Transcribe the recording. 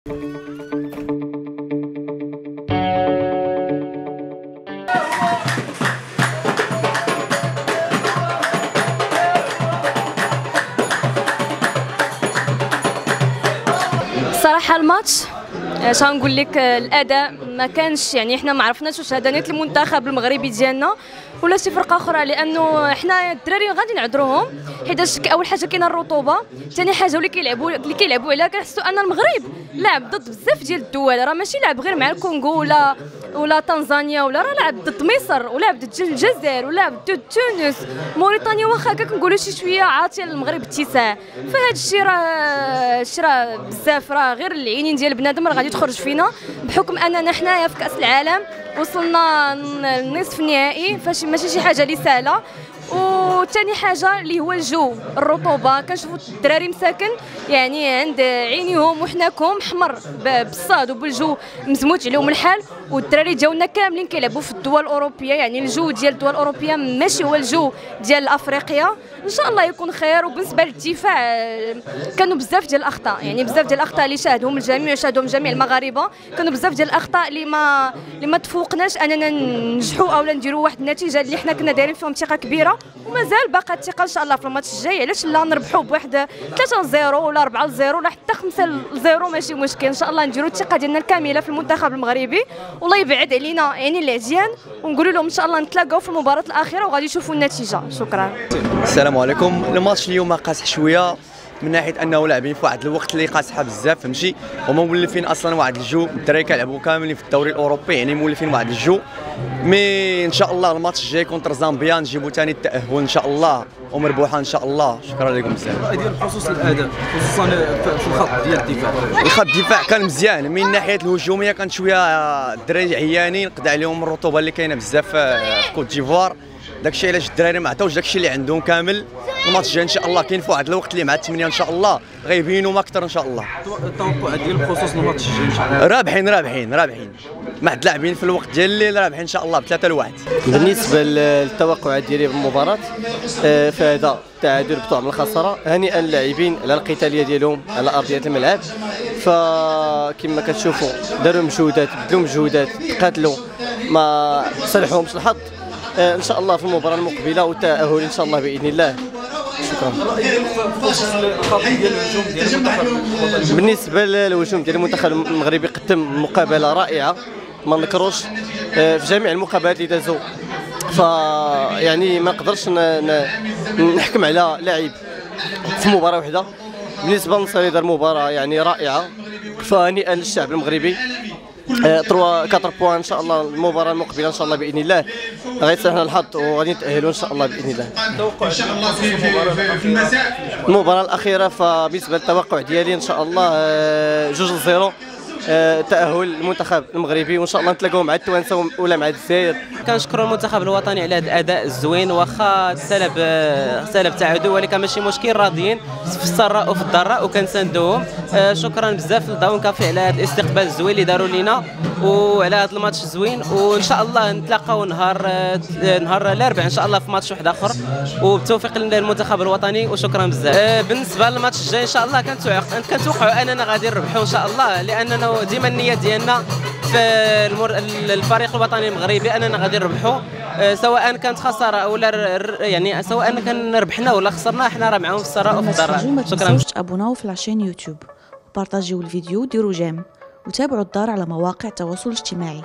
صراحة الماتش اش غنقول لك الأداء ما كانش يعني حنا ما عرفناش واش هذا نيت المنتخب المغربي ديالنا. ولا شي فرقة أخرى لأنه حنا الدراري غادي نعذروهم. حيت أول حاجة كاينة الرطوبة ثاني حاجة اللي كيلعبوا اللي كيلعبوا عليها كنحسوا أن المغرب لعب ضد بزاف ديال الدول. راه ماشي لعب غير مع الكونغو ولا ولا تنزانيا ولا راه لعب ضد مصر ولعب ضد الجزائر ولعب ضد تونس. موريتانيا واخا كنقولوا شي شوية عاطيه للمغرب اتساع فهاد الشيء راه الشيء راه بزاف راه غير العينين ديال بنادم راه غادي تخرج فينا بحكم أننا حنايا في كأس العالم. وصلنا النصف النهائي فاش ماشي شي حاجة اللي سهله وثاني حاجة اللي هو الجو الرطوبة. كنشوفوا الدراري مساكن يعني عند عينيهم وحناكم حمر بالصاد وبالجو مزموت عليهم الحال. والدراري ديالنا كاملين كيلعبوا في الدول الأوروبية يعني الجو ديال الدول الأوروبية ماشي هو الجو ديال أفريقيا. إن شاء الله يكون خير. وبالنسبة للدفاع كانوا بزاف ديال الأخطاء يعني بزاف ديال الأخطاء اللي شاهدهم الجميع شاهدهم جميع المغاربة. كانوا بزاف ديال الأخطاء اللي ما اللي ما تفوقناش أننا ننجحوا اولا نديروا واحد النتيجة اللي حنا كنا دايرين فيهم ثقه كبيرة. ومازال باقا الثقة إن شاء الله في الماتش الجاي. علاش لا نربحوا بواحد 3 0 ولا 4 0 ولا حتى 5 0 ماشي مشكل. إن شاء الله نديروا الثقة ديالنا الكاملة في المنتخب المغربي. والله يبعد علينا يعني العزيان ونقولوا لهم إن شاء الله نتلاقاو في المباراة الأخيرة وغادي يشوفوا النتيجة. شكرا. السلام عليكم. الماتش اليوم قاصح شوية. من ناحية أنه لاعبين في واحد الوقت اللي قاصحة بزاف فهمتي؟ هما مولفين أصلا واحد الجو الدراري كيلعبوا كاملين في الدوري الأوروبي يعني مولفين واحد الجو. mais إن شاء الله الماتش الجاي contre زامبيا نجيبوا ثاني التأهل إن شاء الله. ومربوحه إن شاء الله. شكرا لكم بزاف. ديال بخصوص الأداء خصوصا في الخط ديال الدفاع. الخط الدفاع كان مزيان من ناحية الهجومية كان شوية الدراري عيانين قضى عليهم الرطوبة اللي كاينة بزاف في كوت ديفوار. داكشي علاش الدراري ما عطاوش داكشي اللي عندهم كامل؟ الماتش الجاي إن شاء الله كاين في واحد الوقت اللي مع الثمانيه إن شاء الله. غيبينوا ما أكثر إن شاء الله. التوقعات ديال بخصوص الماتش الجاي ان شاء الله رابحين رابحين رابحين. مع اللاعبين في الوقت ديال الليل رابحين إن شاء الله بثلاثة لواحد. بالنسبة للتوقعات ديالي في المباراه آه، فهذا تعادل بطعم الخسارة. هنيئا للاعبين على القتالية ديالهم على أرضية الملعب. فكما كتشوفوا داروا مجهودات بدلوا مجهودات قاتلوا ما صلحهمش الحظ. إن شاء الله في المباراة المقبلة والتاهل إن شاء الله بإذن الله. شكرا. بالنسبة للهجوم ديال المنتخب المغربي قدم مقابلة رائعة. ما نكروش آه، في جميع المقابلات اللي دازوا ف يعني ما نقدرش نحكم على لاعب في مباراة واحدة بالنسبة للنصر دار مباراه يعني رائعة. فهنيئا للشعب المغربي. 3 4 بوان إن شاء الله المباراة المقبلة إن شاء الله بإذن الله. غيتسهل الحظ وغادي نتاهلوا إن شاء الله بإذن الله. المباراة الأخيرة فبالنسبة للتوقع ديالي إن شاء الله آه، جوج zéro آه، تأهل المنتخب المغربي وإن شاء الله نتلاقاو مع التوانسة ولا مع الجزائر. كنشكروا المنتخب الوطني على هذا الأداء الزوين واخا سلب سلب تعادل ولكن ماشي مشكل راضيين في السراء وفي الضراء وكنساندوهم. آه، شكرا بزاف لداون كافي على هذا الاستقبال الزوين اللي داروا لينا وعلى هذا الماتش الزوين وإن شاء الله نتلاقاو نهار آه، نهار الأربعاء إن شاء الله في ماتش واحد آخر. وبالتوفيق للمنتخب الوطني وشكرا بزاف. بالنسبة للماتش الجاي إن شاء الله كنتوقعوا أننا غادي نربحوا إن شاء الله لأننا ديما النية ديالنا في الفريق الوطني المغربي أننا غادي نربحوا آه، سواء كانت خسارة ولا يعني سواء كان ربحنا ولا خسرنا حنا راه معاهم في السراء وفي الضراء شكرا. تابوناو في la chaîne يوتيوب. بارطاجيو الفيديو ديروا j'aime وتابعوا الدار على مواقع التواصل الاجتماعي.